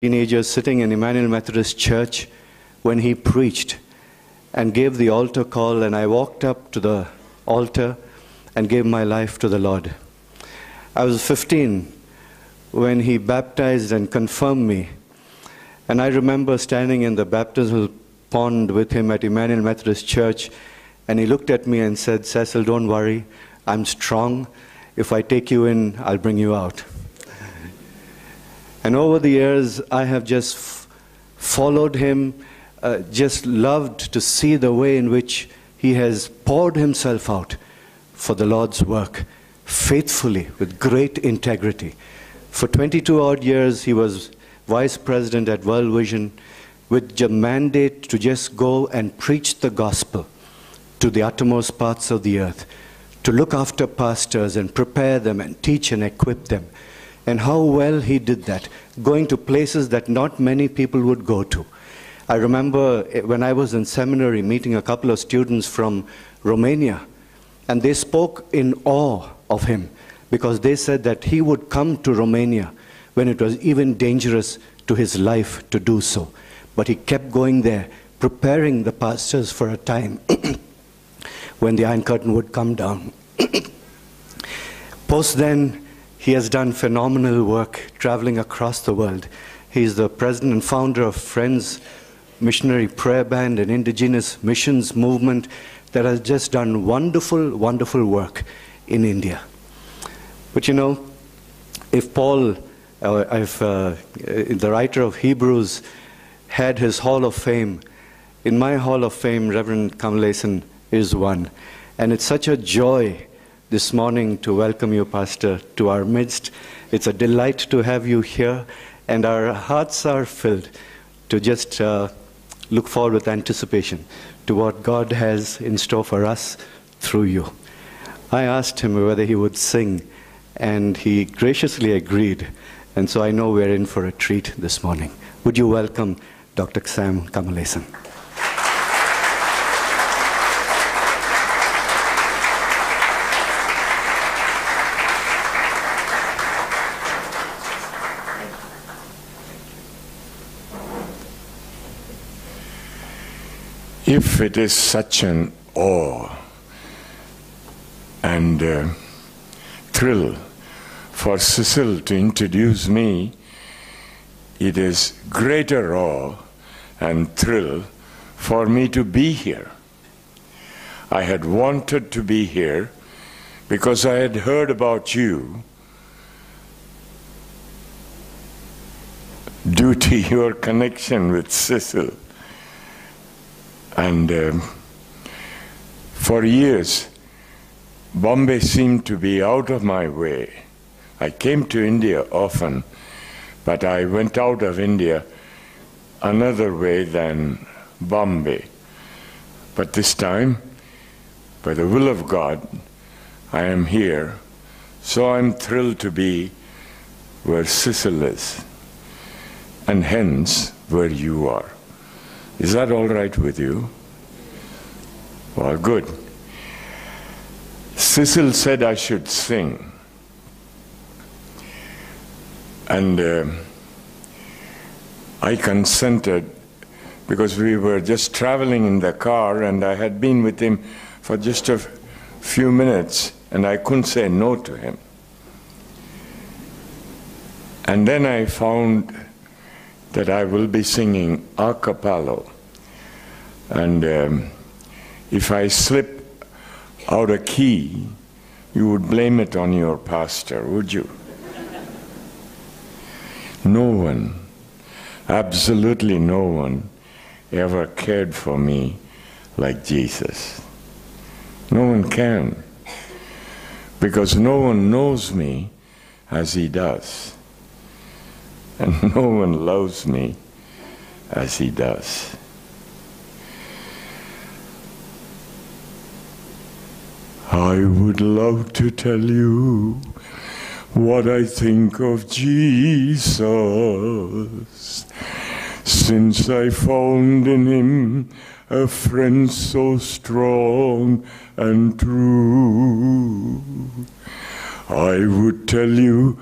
teenagers sitting in Emmanuel Methodist Church when he preached and gave the altar call, and I walked up to the altar and gave my life to the Lord. I was 15 when he baptized and confirmed me. And I remember standing in the baptismal pond with him at Emmanuel Methodist Church, and he looked at me and said, Cecil, don't worry, I'm strong. If I take you in, I'll bring you out. And over the years, I have just followed him, uh, just loved to see the way in which he has poured himself out for the Lord's work faithfully, with great integrity. For 22 odd years, he was vice president at World Vision with the mandate to just go and preach the gospel to the uttermost parts of the earth, to look after pastors and prepare them and teach and equip them. And how well he did that, going to places that not many people would go to. I remember eh, when I was in seminary meeting a couple of students from Romania, and they spoke in awe of him because they said that he would come to Romania when it was even dangerous to his life to do so. But he kept going there, preparing the pastors for a time when the Iron Curtain would come down. Post then, he has done phenomenal work traveling across the world. He's the president and founder of Friends Missionary Prayer Band, an indigenous missions movement that has just done wonderful, wonderful work in India. But you know, if Paul, uh, if uh, the writer of Hebrews had his Hall of Fame, in my Hall of Fame, Reverend Kamaleson is one. And it's such a joy this morning to welcome you, Pastor, to our midst. It's a delight to have you here, and our hearts are filled to just uh, look forward with anticipation to what God has in store for us through you. I asked him whether he would sing, and he graciously agreed. And so I know we're in for a treat this morning. Would you welcome Dr. Sam Kamaleson? If it is such an awe and uh, thrill for Cecil to introduce me, it is greater awe and thrill for me to be here. I had wanted to be here because I had heard about you due to your connection with Cecil. And um, for years, Bombay seemed to be out of my way. I came to India often, but I went out of India another way than Bombay. But this time, by the will of God, I am here. So I'm thrilled to be where Cecil is, and hence where you are. Is that all right with you? Well, good. Cecil said I should sing. And uh, I consented because we were just traveling in the car and I had been with him for just a few minutes and I couldn't say no to him. And then I found that I will be singing a cappella. And um, if I slip out a key, you would blame it on your pastor, would you? No one, absolutely no one, ever cared for me like Jesus. No one can. Because no one knows me as he does and no one loves me as he does. I would love to tell you what I think of Jesus since I found in him a friend so strong and true. I would tell you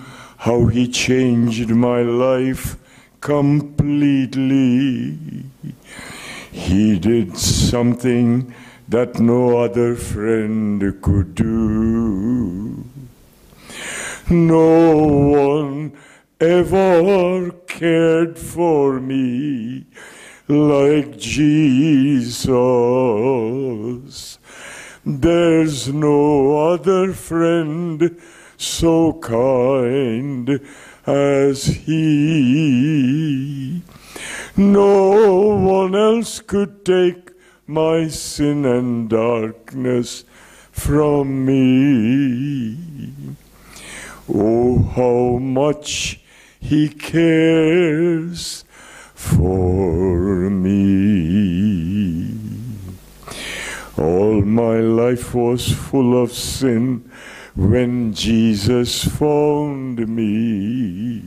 how he changed my life completely. He did something that no other friend could do. No one ever cared for me like Jesus. There's no other friend so kind as he. No one else could take my sin and darkness from me. Oh, how much he cares for me. All my life was full of sin when Jesus found me.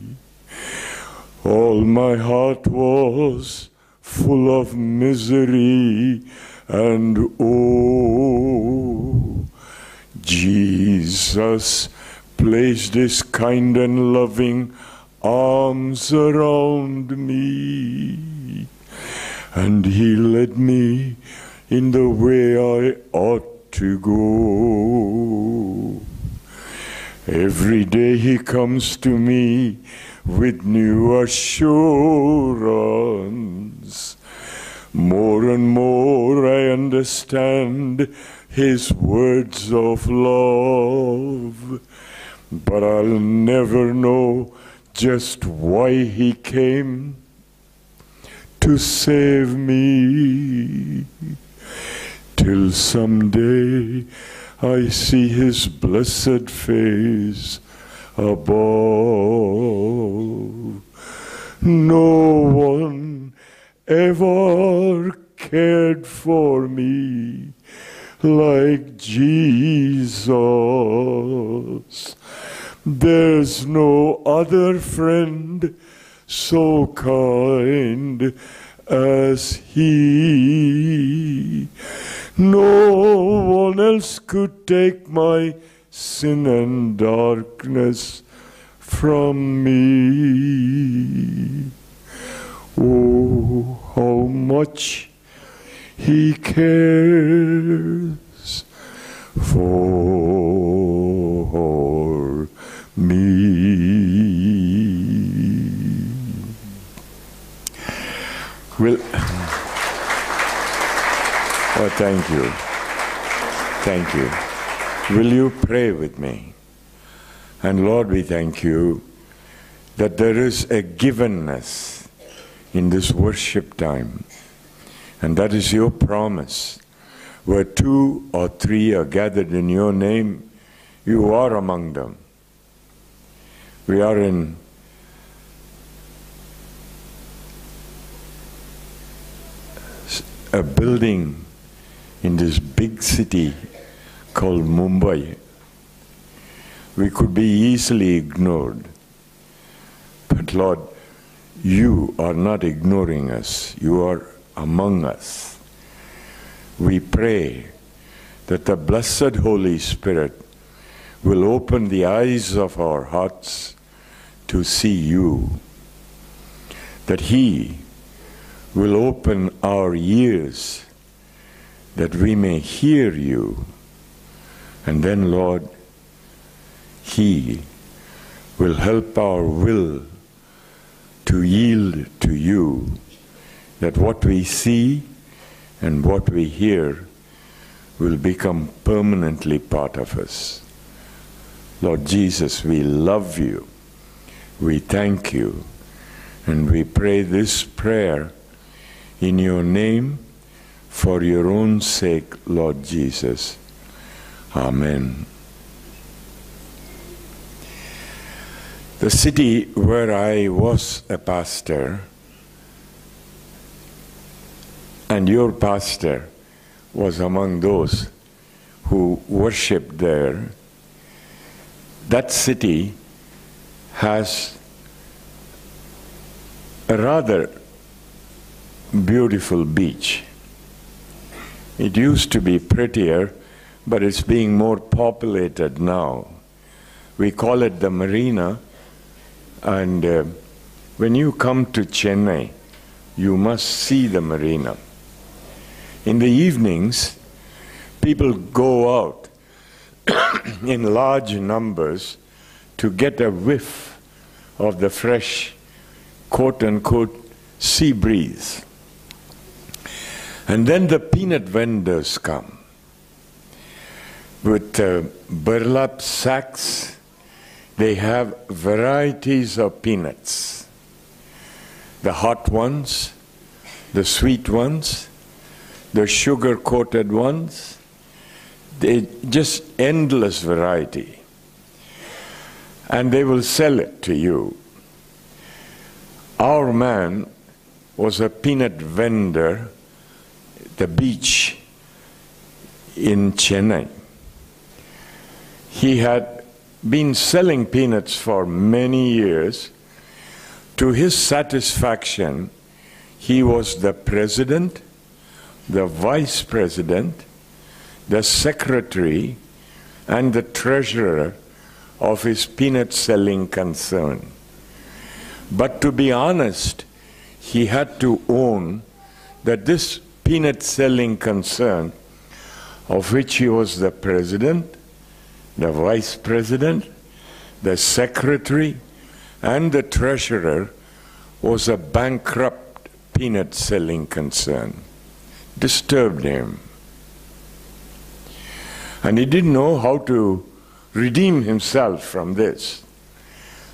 All my heart was full of misery and oh, Jesus placed his kind and loving arms around me and he led me in the way I ought to go. Every day he comes to me with new assurance. More and more I understand his words of love, but I'll never know just why he came to save me till someday I see his blessed face above. No one ever cared for me like Jesus. There's no other friend so kind as he. No one else could take my sin and darkness from me. Oh, how much he cares you. Thank you. Will you pray with me? And Lord, we thank you that there is a givenness in this worship time. And that is your promise. Where two or three are gathered in your name, you are among them. We are in a building in this big city called Mumbai. We could be easily ignored. But Lord, you are not ignoring us, you are among us. We pray that the blessed Holy Spirit will open the eyes of our hearts to see you, that He will open our ears that we may hear you. And then, Lord, He will help our will to yield to you, that what we see and what we hear will become permanently part of us. Lord Jesus, we love you. We thank you. And we pray this prayer in your name for your own sake, Lord Jesus. Amen. The city where I was a pastor and your pastor was among those who worshipped there. That city has a rather beautiful beach. It used to be prettier, but it's being more populated now. We call it the marina, and uh, when you come to Chennai, you must see the marina. In the evenings, people go out in large numbers to get a whiff of the fresh, quote unquote, sea breeze. And then the peanut vendors come with uh, burlap sacks. They have varieties of peanuts the hot ones, the sweet ones, the sugar coated ones. They just endless variety. And they will sell it to you. Our man was a peanut vendor the beach in Chennai. He had been selling peanuts for many years. To his satisfaction, he was the president, the vice president, the secretary, and the treasurer of his peanut selling concern. But to be honest, he had to own that this peanut selling concern, of which he was the president, the vice president, the secretary, and the treasurer, was a bankrupt peanut selling concern. Disturbed him. And he didn't know how to redeem himself from this.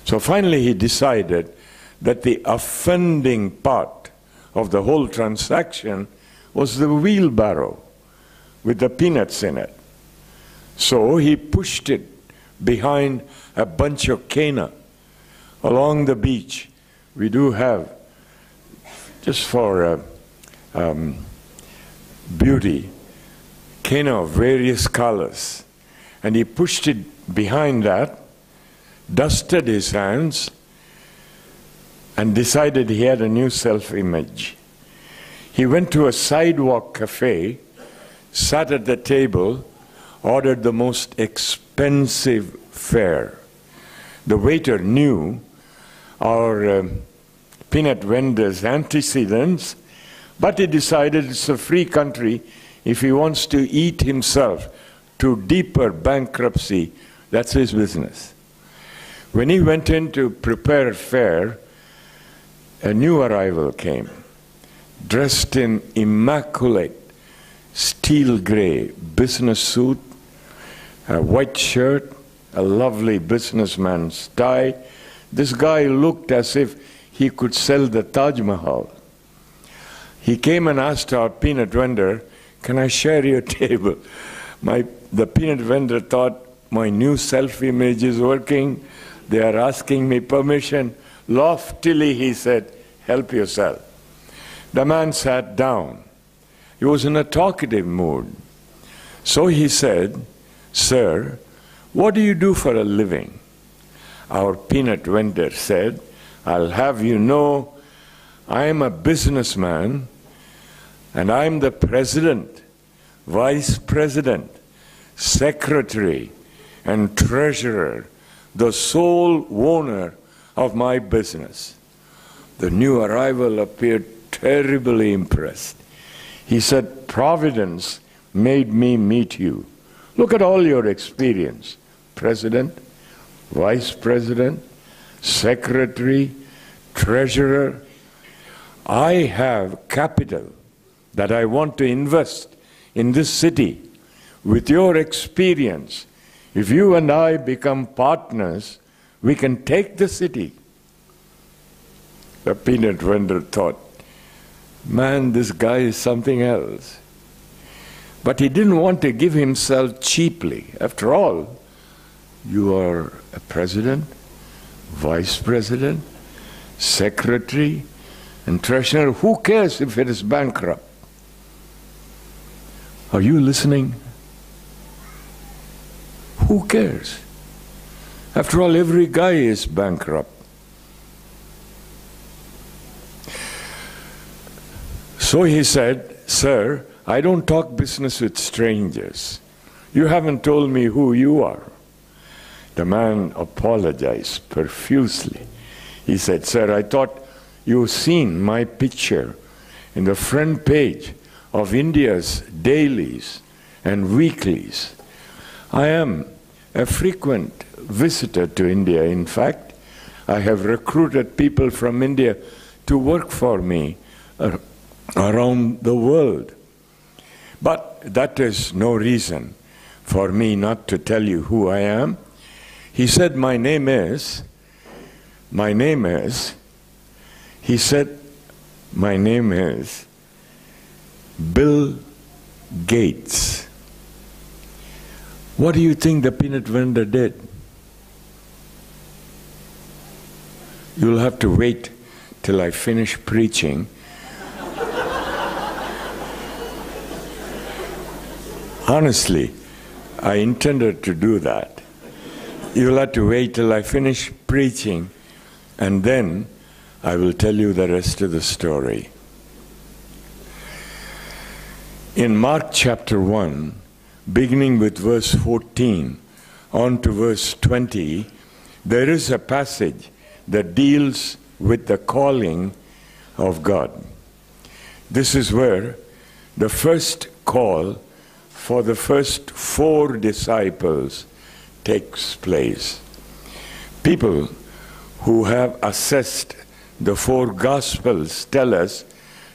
So finally, he decided that the offending part of the whole transaction was the wheelbarrow with the peanuts in it. So he pushed it behind a bunch of canna along the beach. We do have, just for uh, um, beauty, canna of various colors. And he pushed it behind that, dusted his hands, and decided he had a new self image. He went to a sidewalk cafe, sat at the table, ordered the most expensive fare. The waiter knew our um, peanut vendor's antecedents, but he decided it's a free country. If he wants to eat himself to deeper bankruptcy, that's his business. When he went in to prepare fare, a new arrival came dressed in immaculate steel gray business suit, a white shirt, a lovely businessman's tie. This guy looked as if he could sell the Taj Mahal. He came and asked our peanut vendor, Can I share your table? My, the peanut vendor thought my new self image is working. They are asking me permission. Loftily, he said, Help yourself. The man sat down. He was in a talkative mood. So he said, Sir, what do you do for a living? Our peanut vendor said, I'll have you know I am a businessman and I'm the president, vice president, secretary, and treasurer, the sole owner of my business. The new arrival appeared terribly impressed. He said, Providence made me meet you. Look at all your experience president, vice president, secretary, treasurer. I have capital that I want to invest in this city. With your experience, if you and I become partners, we can take the city. The peanut vendor thought, man, this guy is something else. But he didn't want to give himself cheaply. After all, you are a president, vice president, secretary, and treasurer. Who cares if it is bankrupt? Are you listening? Who cares? After all, every guy is bankrupt. So he said, Sir, I don't talk business with strangers. You haven't told me who you are. The man apologized profusely. He said, Sir, I thought you've seen my picture in the front page of India's dailies and weeklies. I am a frequent visitor to India. In fact, I have recruited people from India to work for me uh, around the world. But that is no reason for me not to tell you who I am. He said, My name is, my name is, he said, My name is Bill Gates. What do you think the peanut vendor did? You'll have to wait till I finish preaching. Honestly, I intended to do that. You'll have to wait till I finish preaching, and then I will tell you the rest of the story. In Mark chapter 1, beginning with verse 14 on to verse 20, there is a passage that deals with the calling of God. This is where the first call for the first four disciples takes place. People who have assessed the four Gospels tell us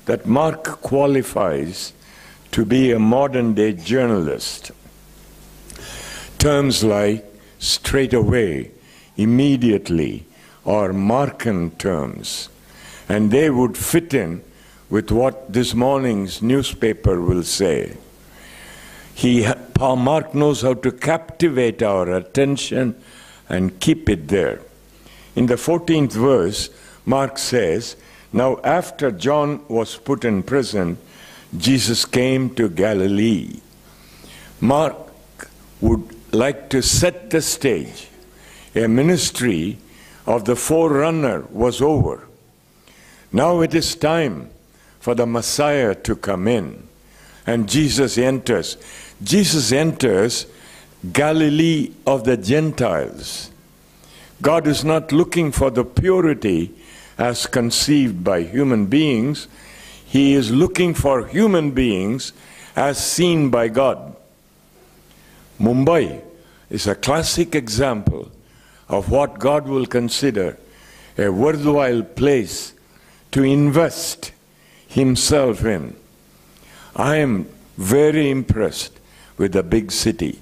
that Mark qualifies to be a modern day journalist. Terms like straight away, immediately, or Markan terms, and they would fit in with what this morning's newspaper will say. He, Paul Mark knows how to captivate our attention and keep it there. In the 14th verse, Mark says, Now after John was put in prison, Jesus came to Galilee. Mark would like to set the stage. A ministry of the forerunner was over. Now it is time for the Messiah to come in. And Jesus enters. Jesus enters Galilee of the Gentiles. God is not looking for the purity as conceived by human beings, He is looking for human beings as seen by God. Mumbai is a classic example of what God will consider a worthwhile place to invest Himself in. I am very impressed with the big city.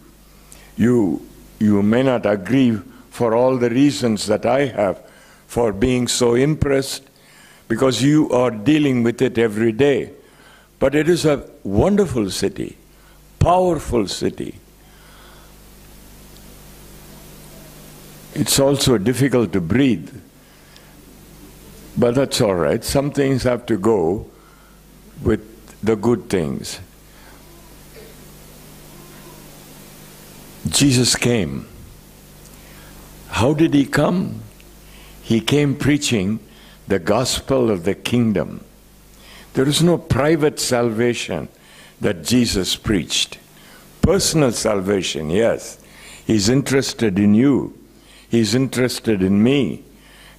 You, you may not agree for all the reasons that I have for being so impressed because you are dealing with it every day. But it is a wonderful city, powerful city. It's also difficult to breathe. But that's all right. Some things have to go with the good things. Jesus came. How did he come? He came preaching the gospel of the kingdom. There is no private salvation that Jesus preached. Personal salvation, yes. He's interested in you. He's interested in me.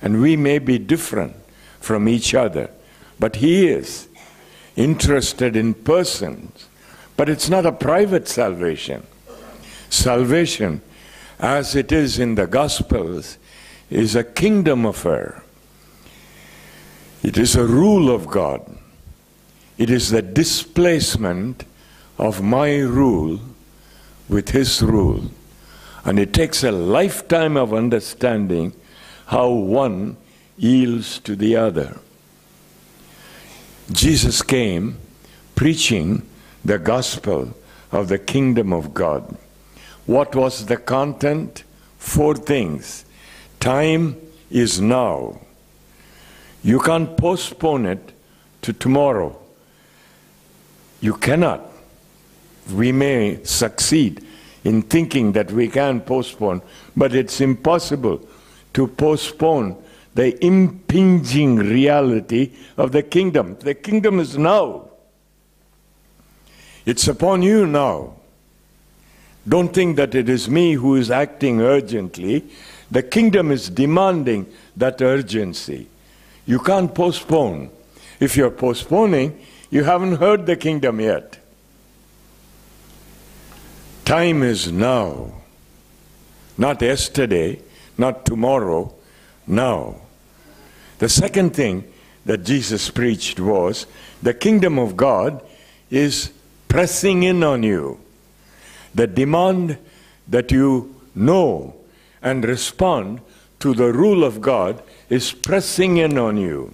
And we may be different from each other, but He is interested in persons. But it's not a private salvation. Salvation, as it is in the Gospels, is a kingdom affair. It is a rule of God. It is the displacement of my rule with His rule. And it takes a lifetime of understanding how one yields to the other. Jesus came preaching the gospel of the kingdom of God. What was the content? Four things. Time is now. You can't postpone it to tomorrow. You cannot. We may succeed in thinking that we can postpone, but it's impossible to postpone the impinging reality of the kingdom. The kingdom is now. It's upon you now. Don't think that it is me who is acting urgently. The kingdom is demanding that urgency. You can't postpone. If you're postponing, you haven't heard the kingdom yet. Time is now. Not yesterday, not tomorrow, now. The second thing that Jesus preached was the kingdom of God is pressing in on you. The demand that you know and respond to the rule of God is pressing in on you.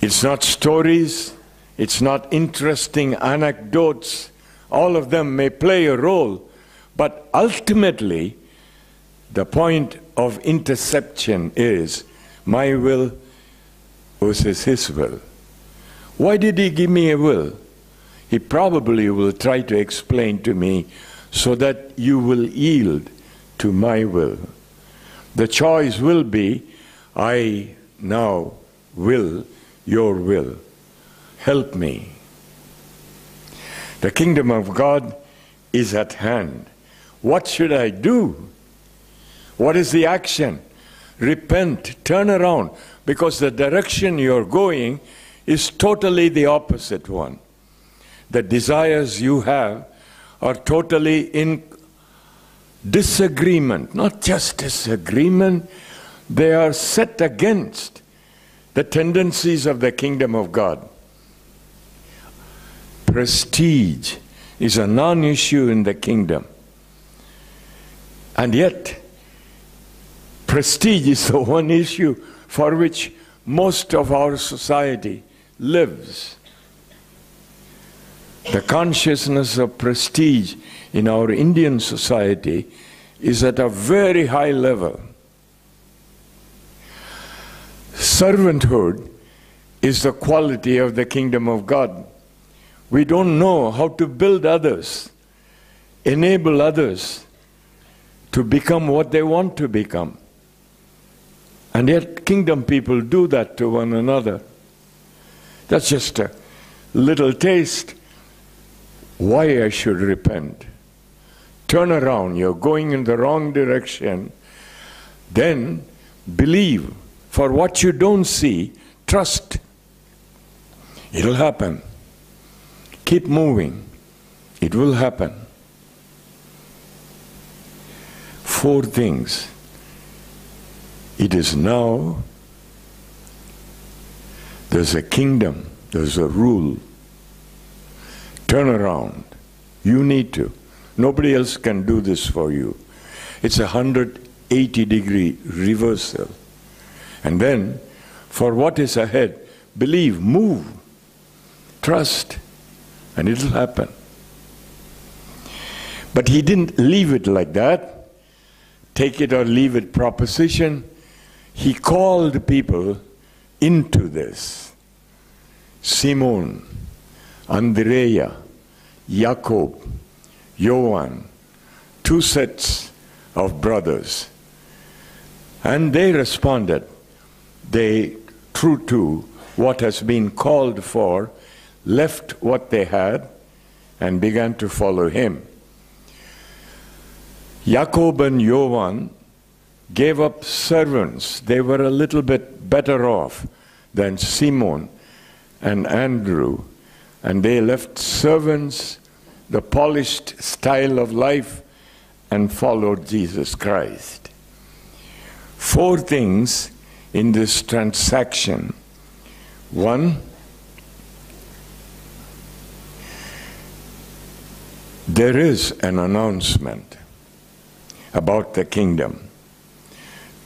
It's not stories, it's not interesting anecdotes. All of them may play a role, but ultimately, the point of interception is my will versus his will. Why did he give me a will? He probably will try to explain to me so that you will yield to my will. The choice will be I now will your will. Help me. The kingdom of God is at hand. What should I do? What is the action? Repent, turn around, because the direction you're going is totally the opposite one. The desires you have are totally in disagreement, not just disagreement, they are set against the tendencies of the kingdom of God. Prestige is a non issue in the kingdom. And yet, prestige is the one issue for which most of our society lives. The consciousness of prestige in our Indian society is at a very high level. Servanthood is the quality of the kingdom of God. We don't know how to build others, enable others to become what they want to become. And yet, kingdom people do that to one another. That's just a little taste. Why I should repent. Turn around, you're going in the wrong direction. Then believe. For what you don't see, trust. It'll happen. Keep moving. It will happen. Four things it is now. There's a kingdom, there's a rule. Turn around. You need to. Nobody else can do this for you. It's a 180 degree reversal. And then, for what is ahead, believe, move, trust, and it'll happen. But he didn't leave it like that. Take it or leave it proposition he called people into this. Simon, Andrea, Jacob, Johan, two sets of brothers. And they responded. They, true to what has been called for, left what they had and began to follow him. Jacob and Johan gave up servants. They were a little bit better off than Simon and Andrew. And they left servants, the polished style of life, and followed Jesus Christ. Four things in this transaction. One, there is an announcement about the kingdom.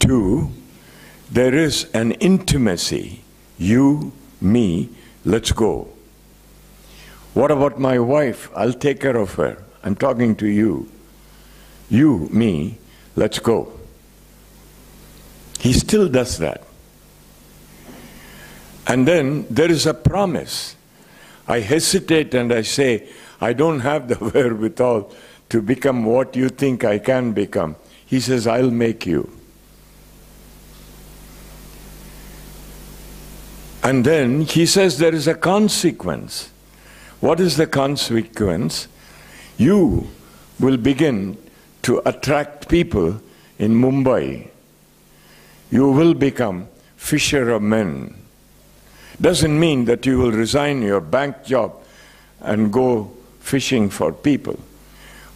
Two, there is an intimacy. You, me, let's go. What about my wife? I'll take care of her. I'm talking to you. You, me, let's go. He still does that. And then there is a promise. I hesitate and I say, I don't have the wherewithal to become what you think I can become. He says, I'll make you. And then he says there is a consequence. What is the consequence? You will begin to attract people in Mumbai. You will become fisher of men. Doesn't mean that you will resign your bank job and go fishing for people.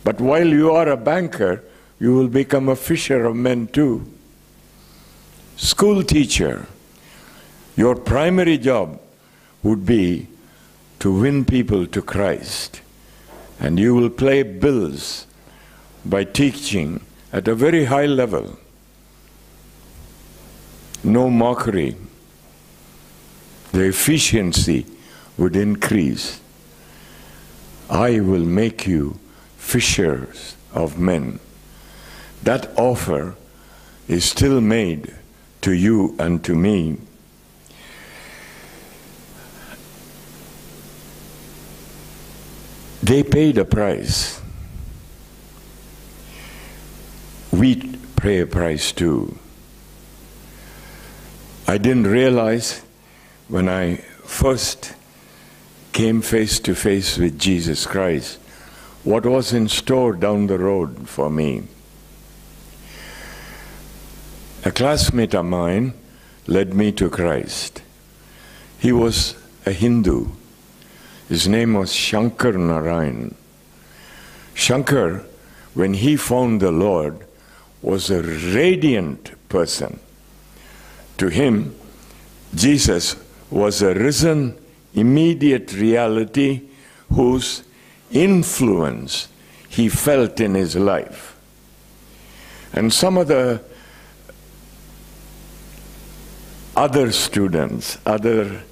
But while you are a banker, you will become a fisher of men too. School teacher, your primary job would be to win people to Christ. And you will play bills by teaching at a very high level. No mockery. The efficiency would increase. I will make you fishers of men. That offer is still made to you and to me. They paid a price. We pay a price too. I didn't realize when I first came face to face with Jesus Christ what was in store down the road for me. A classmate of mine led me to Christ. He was a Hindu. His name was Shankar Narayan. Shankar, when he found the Lord, was a radiant person. To him, Jesus was a risen, immediate reality whose influence he felt in his life. And some of the other students, other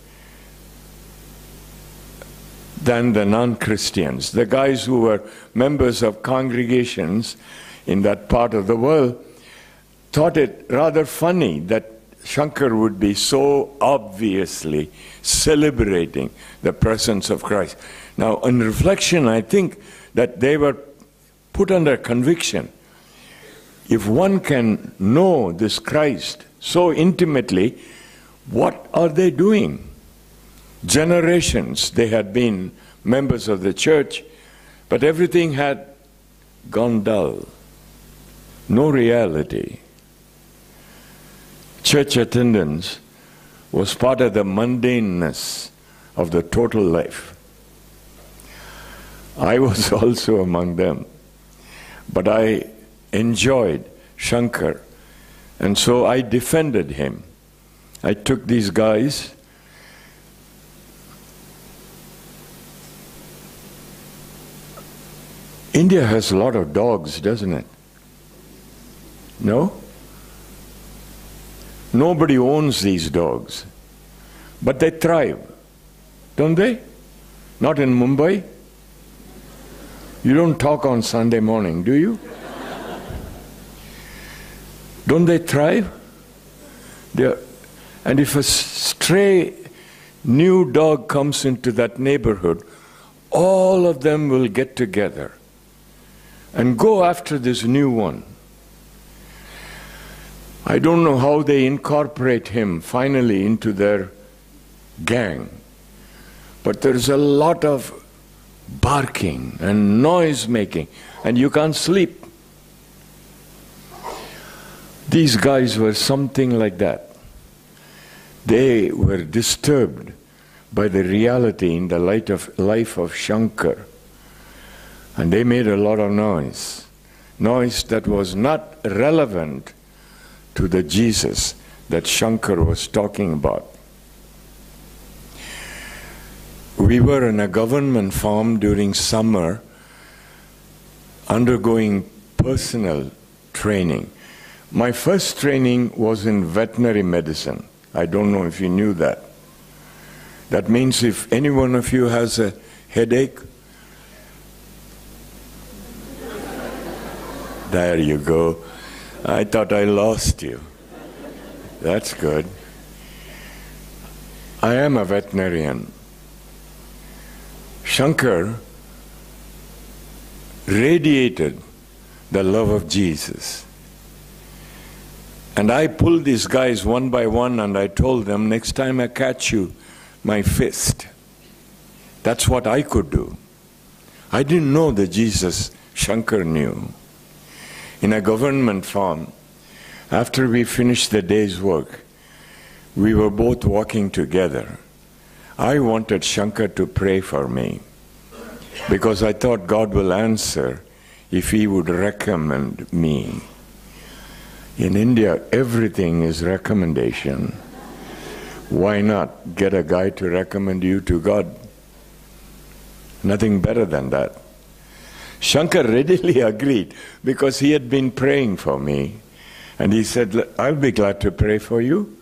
than the non Christians, the guys who were members of congregations in that part of the world, thought it rather funny that Shankar would be so obviously celebrating the presence of Christ. Now, on reflection, I think that they were put under conviction. If one can know this Christ so intimately, what are they doing? Generations they had been members of the church, but everything had gone dull. No reality. Church attendance was part of the mundaneness of the total life. I was also among them, but I enjoyed Shankar, and so I defended him. I took these guys. India has a lot of dogs, doesn't it? No? Nobody owns these dogs, but they thrive, don't they? Not in Mumbai. You don't talk on Sunday morning, do you? don't they thrive? They're, and if a stray new dog comes into that neighborhood, all of them will get together and go after this new one. I don't know how they incorporate him finally into their gang, but there's a lot of barking and noise making, and you can't sleep. These guys were something like that. They were disturbed by the reality in the light of life of Shankar. And they made a lot of noise. Noise that was not relevant to the Jesus that Shankar was talking about. We were in a government farm during summer undergoing personal training. My first training was in veterinary medicine. I don't know if you knew that. That means if any one of you has a headache, there you go. I thought I lost you. That's good. I am a veterinarian. Shankar radiated the love of Jesus. And I pulled these guys one by one and I told them, next time I catch you, my fist. That's what I could do. I didn't know the Jesus Shankar knew. In a government farm. After we finished the day's work, we were both walking together. I wanted Shankar to pray for me because I thought God will answer if he would recommend me. In India, everything is recommendation. Why not get a guy to recommend you to God? Nothing better than that. Shankar readily agreed because he had been praying for me. And he said, I'll be glad to pray for you.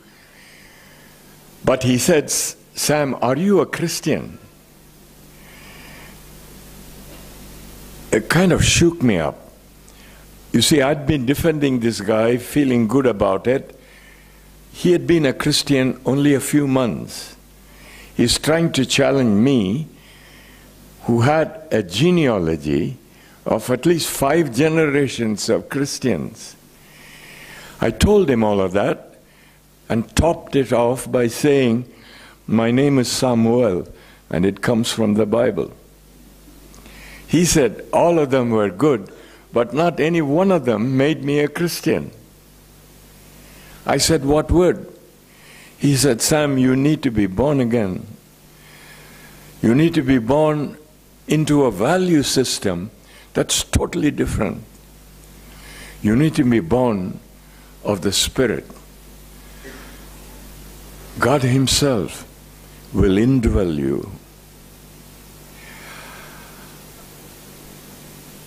But he said, Sam, are you a Christian? It kind of shook me up. You see, I'd been defending this guy, feeling good about it. He had been a Christian only a few months. He's trying to challenge me, who had a genealogy of at least five generations of Christians. I told him all of that and topped it off by saying, My name is Samuel, and it comes from the Bible. He said, All of them were good, but not any one of them made me a Christian. I said, What would? He said, Sam, you need to be born again. You need to be born into a value system that's totally different. You need to be born of the Spirit. God Himself will indwell you.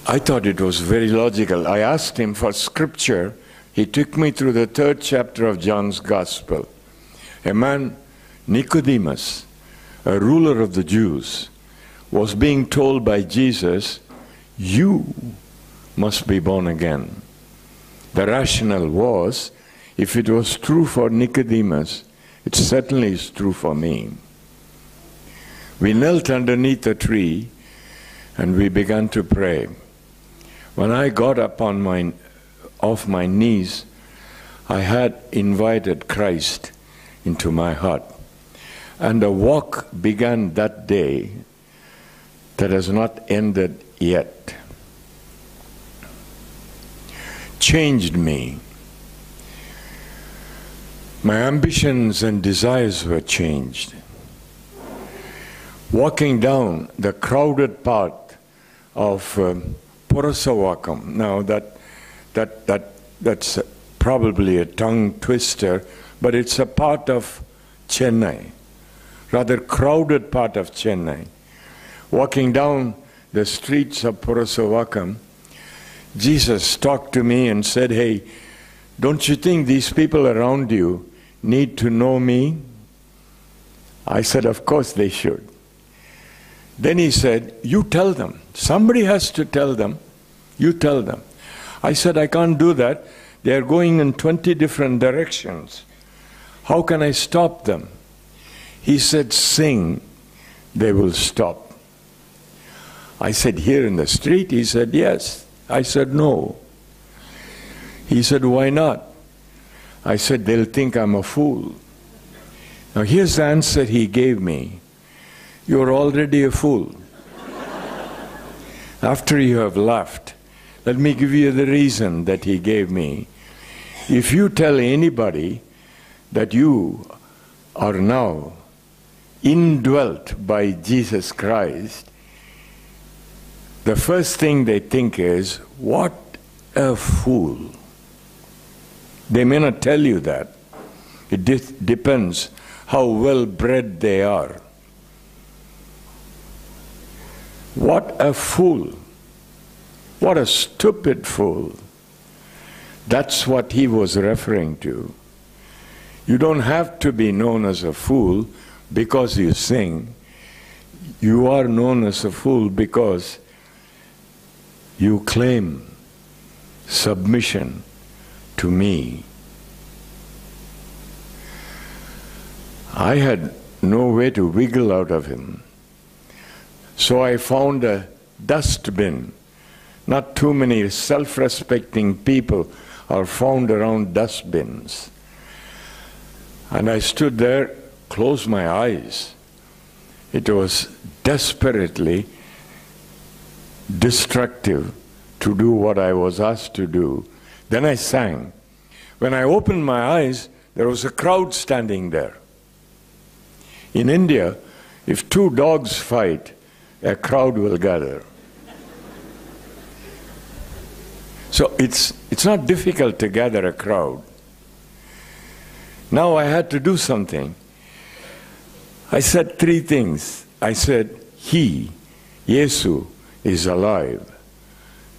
I thought it was very logical. I asked him for scripture. He took me through the third chapter of John's Gospel. A man, Nicodemus, a ruler of the Jews, was being told by Jesus you must be born again. The rationale was if it was true for Nicodemus, it certainly is true for me. We knelt underneath a tree and we began to pray. When I got up on my, off my knees, I had invited Christ into my heart. And a walk began that day that has not ended yet changed me. My ambitions and desires were changed. Walking down the crowded path of um, now that, that, that, that's probably a tongue twister, but it's a part of Chennai, rather crowded part of Chennai. Walking down the streets of Purasavakkam, Jesus talked to me and said, Hey, don't you think these people around you need to know me? I said, Of course they should. Then he said, You tell them. Somebody has to tell them. You tell them. I said, I can't do that. They are going in 20 different directions. How can I stop them? He said, Sing, they will stop. I said, Here in the street? He said, Yes. I said, No. He said, Why not? I said, They'll think I'm a fool. Now, here's the answer he gave me You're already a fool. After you have laughed, let me give you the reason that he gave me. If you tell anybody that you are now indwelt by Jesus Christ, the first thing they think is, What a fool. They may not tell you that. It de- depends how well bred they are. What a fool. What a stupid fool. That's what he was referring to. You don't have to be known as a fool because you sing. You are known as a fool because you claim submission to me. I had no way to wiggle out of him. So I found a dustbin. Not too many self respecting people are found around dustbins. And I stood there, closed my eyes. It was desperately destructive to do what I was asked to do. Then I sang. When I opened my eyes, there was a crowd standing there. In India, if two dogs fight, a crowd will gather. So it's, it's not difficult to gather a crowd. Now I had to do something. I said three things. I said, He, Yesu, is alive.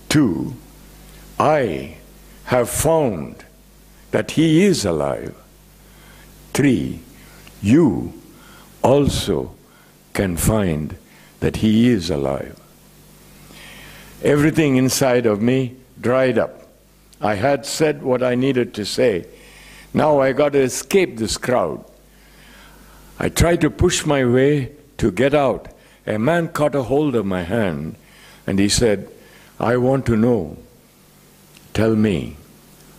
Two, I have found that He is alive. Three, you also can find that He is alive. Everything inside of me dried up. I had said what I needed to say. Now I got to escape this crowd. I tried to push my way to get out. A man caught a hold of my hand and he said, I want to know. Tell me.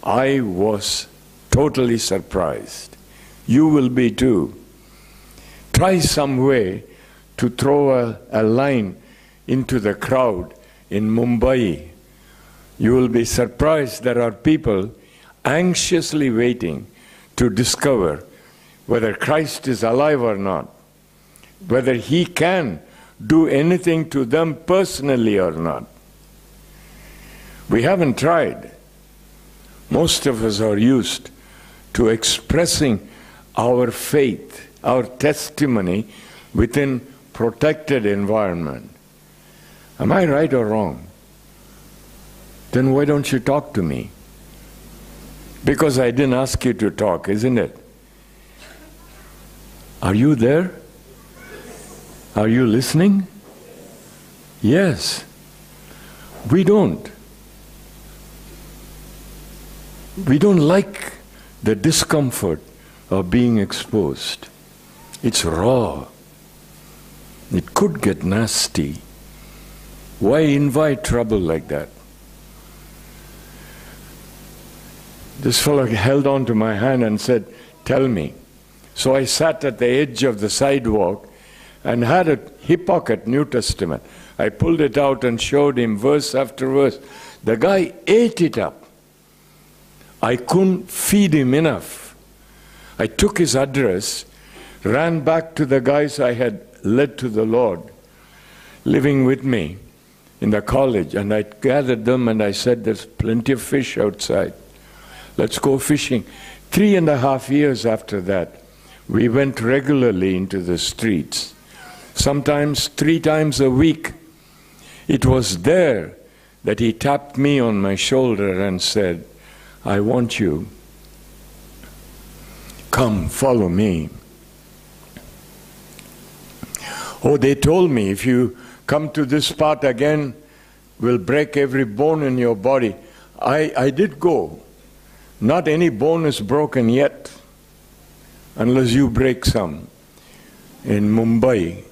I was totally surprised. You will be too. Try some way to throw a, a line into the crowd in Mumbai. You will be surprised there are people anxiously waiting to discover whether Christ is alive or not, whether He can do anything to them personally or not. We haven't tried. Most of us are used to expressing our faith, our testimony within protected environment. Am I right or wrong? Then why don't you talk to me? Because I didn't ask you to talk, isn't it? Are you there? Are you listening? Yes. We don't. We don't like the discomfort of being exposed. It's raw. It could get nasty. Why invite trouble like that? This fellow held on to my hand and said, Tell me. So I sat at the edge of the sidewalk and had a hip pocket New Testament. I pulled it out and showed him verse after verse. The guy ate it up. I couldn't feed him enough. I took his address, ran back to the guys I had led to the Lord, living with me in the college, and I gathered them and I said, There's plenty of fish outside. Let's go fishing. Three and a half years after that, we went regularly into the streets, sometimes three times a week. It was there that he tapped me on my shoulder and said, I want you. Come, follow me. Oh, they told me if you come to this part again, we'll break every bone in your body. I, I did go. Not any bone is broken yet, unless you break some. In Mumbai,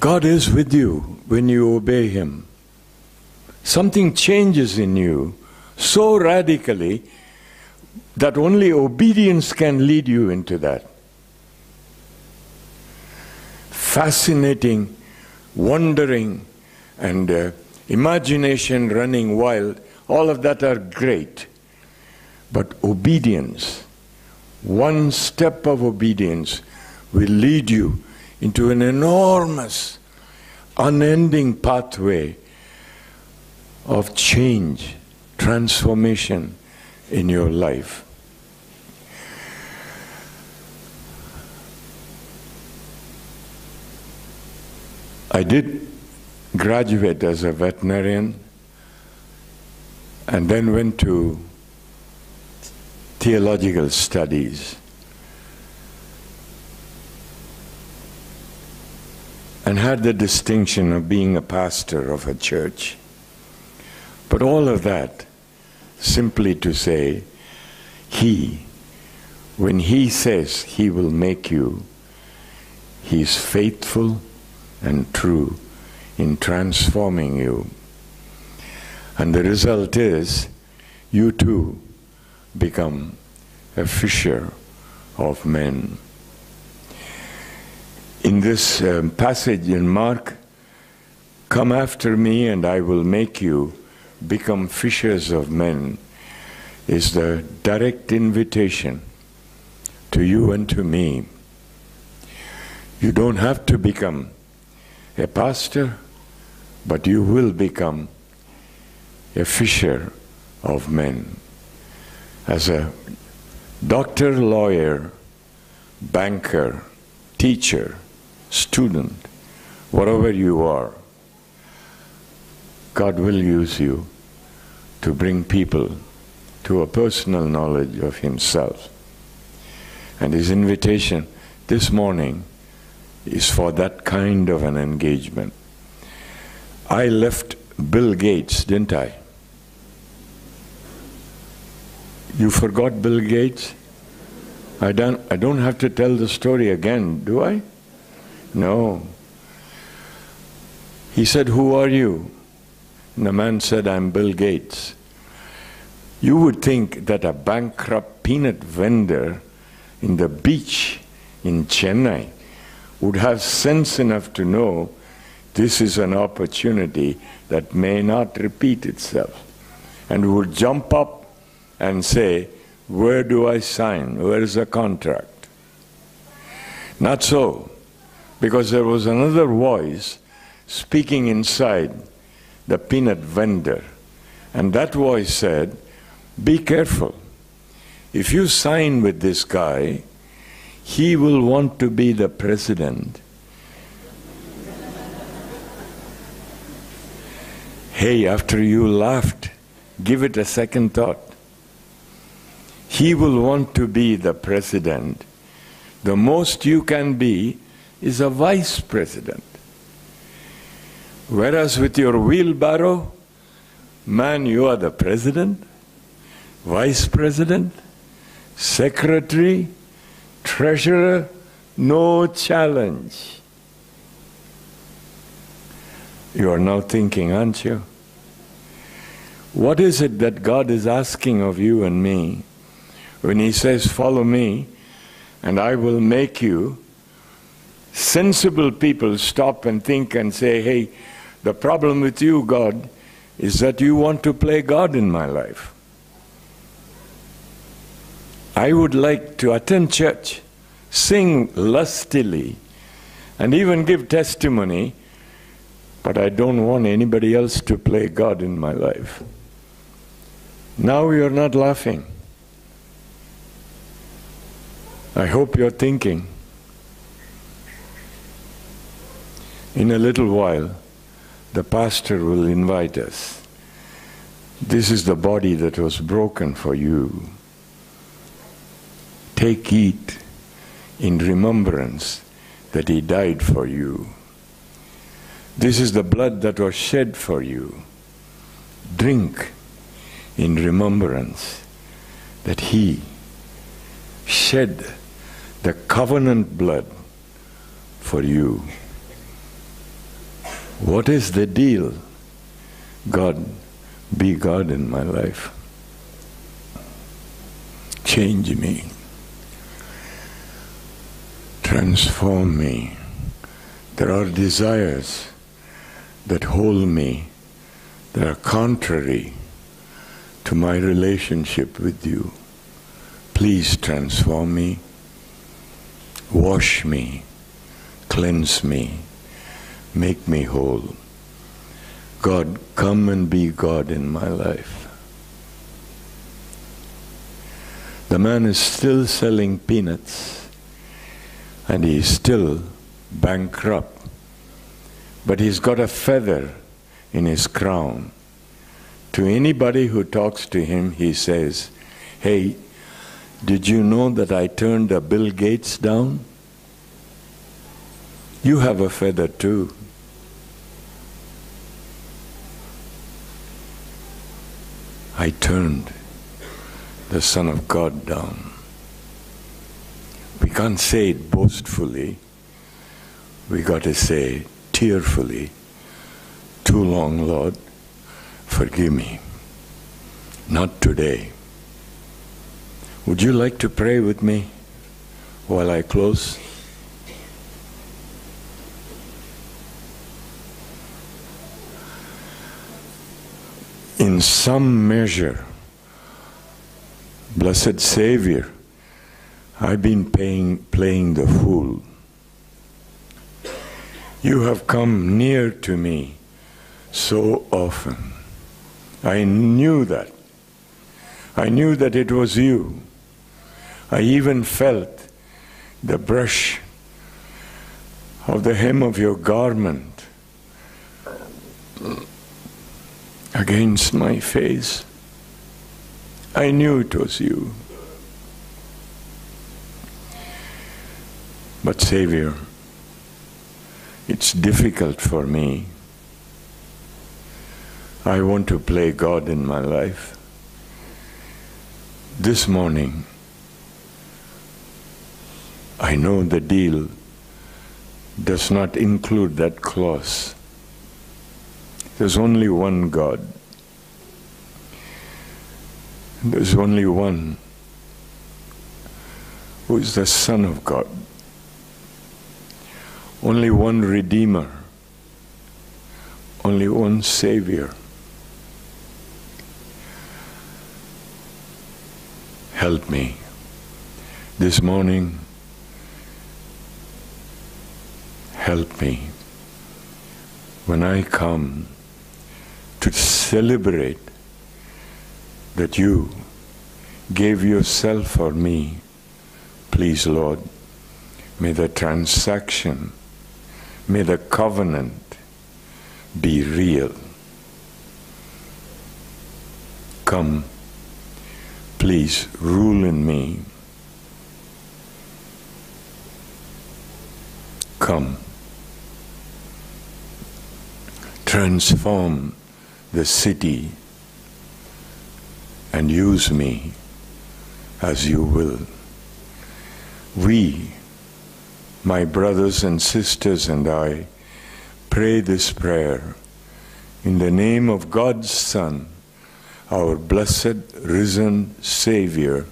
God is with you when you obey Him. Something changes in you so radically that only obedience can lead you into that. Fascinating, wondering, and uh, imagination running wild all of that are great. But obedience, one step of obedience, will lead you into an enormous, unending pathway of change, transformation in your life. I did graduate as a veterinarian and then went to theological studies. And had the distinction of being a pastor of a church. But all of that simply to say, He, when He says He will make you, He is faithful and true in transforming you. And the result is you too become a fisher of men. In this um, passage in Mark, Come after me, and I will make you become fishers of men, is the direct invitation to you and to me. You don't have to become a pastor, but you will become a fisher of men. As a doctor, lawyer, banker, teacher, student, whatever you are, God will use you to bring people to a personal knowledge of Himself. And His invitation this morning is for that kind of an engagement. I left Bill Gates, didn't I? You forgot Bill Gates? I don't, I don't have to tell the story again, do I? No. He said, Who are you? And the man said, I'm Bill Gates. You would think that a bankrupt peanut vendor in the beach in Chennai would have sense enough to know this is an opportunity that may not repeat itself and would jump up and say, Where do I sign? Where is the contract? Not so, because there was another voice speaking inside the peanut vendor, and that voice said, Be careful. If you sign with this guy, he will want to be the president. hey, after you laughed, give it a second thought. He will want to be the president. The most you can be is a vice president. Whereas with your wheelbarrow, man, you are the president, vice president, secretary, treasurer, no challenge. You are now thinking, aren't you? What is it that God is asking of you and me when He says, Follow me, and I will make you? Sensible people stop and think and say, Hey, the problem with you, God, is that you want to play God in my life. I would like to attend church, sing lustily, and even give testimony, but I don't want anybody else to play God in my life. Now you're not laughing. I hope you're thinking. In a little while, the pastor will invite us. This is the body that was broken for you. Take it in remembrance that he died for you. This is the blood that was shed for you. Drink in remembrance that he shed the covenant blood for you. What is the deal? God, be God in my life. Change me. Transform me. There are desires that hold me that are contrary to my relationship with you. Please transform me, wash me, cleanse me make me whole. God, come and be God in my life. The man is still selling peanuts and he's still bankrupt, but he's got a feather in his crown. To anybody who talks to him, he says, Hey, did you know that I turned a Bill Gates down? You have a feather too. I turned the Son of God down. We can't say it boastfully. We got to say tearfully, Too long, Lord, forgive me. Not today. Would you like to pray with me while I close? In some measure, blessed Savior, I've been paying, playing the fool. You have come near to me so often. I knew that. I knew that it was you. I even felt the brush of the hem of your garment against my face. I knew it was you. But, Savior, it's difficult for me. I want to play God in my life. This morning, I know the deal does not include that clause. There's only one God. There's only one who is the Son of God. Only one Redeemer. Only one Savior. Help me this morning. Help me when I come to celebrate that you gave yourself for me. Please, Lord, may the transaction, may the covenant be real. Come, please rule in me. Come, transform the city and use me as you will. We, my brothers and sisters, and I pray this prayer in the name of God's Son, our blessed risen Savior,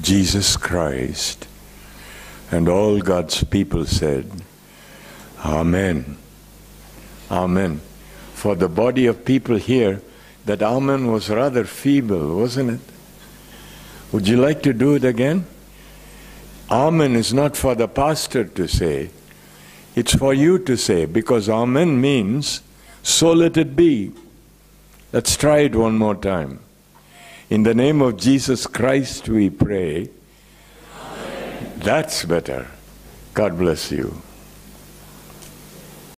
Jesus Christ. And all God's people said, Amen. Amen. For the body of people here, that Amen was rather feeble, wasn't it? Would you like to do it again? Amen is not for the pastor to say, it's for you to say, because Amen means, so let it be. Let's try it one more time. In the name of Jesus Christ we pray. Amen. That's better. God bless you.